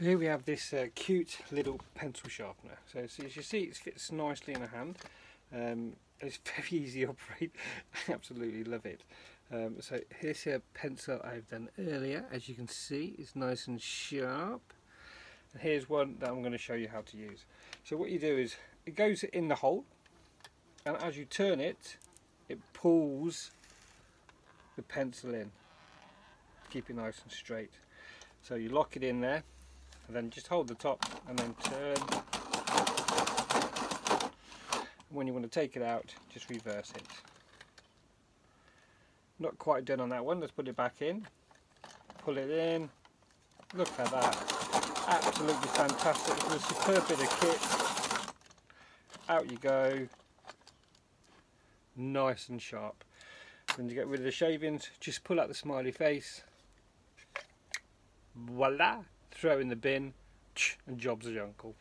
So here we have this uh, cute little pencil sharpener. So, so, as you see it fits nicely in a hand. Um, it's very easy to operate. I absolutely love it. Um, so here's a pencil I've done earlier. As you can see it's nice and sharp. And here's one that I'm going to show you how to use. So what you do is it goes in the hole and as you turn it it pulls the pencil in. Keep it nice and straight. So you lock it in there and then just hold the top and then turn. When you want to take it out just reverse it. Not quite done on that one let's put it back in. Pull it in. Look at that. Absolutely fantastic. It's a superb bit of kit. Out you go. Nice and sharp. When you get rid of the shavings just pull out the smiley face. Voila throw in the bin and job's your uncle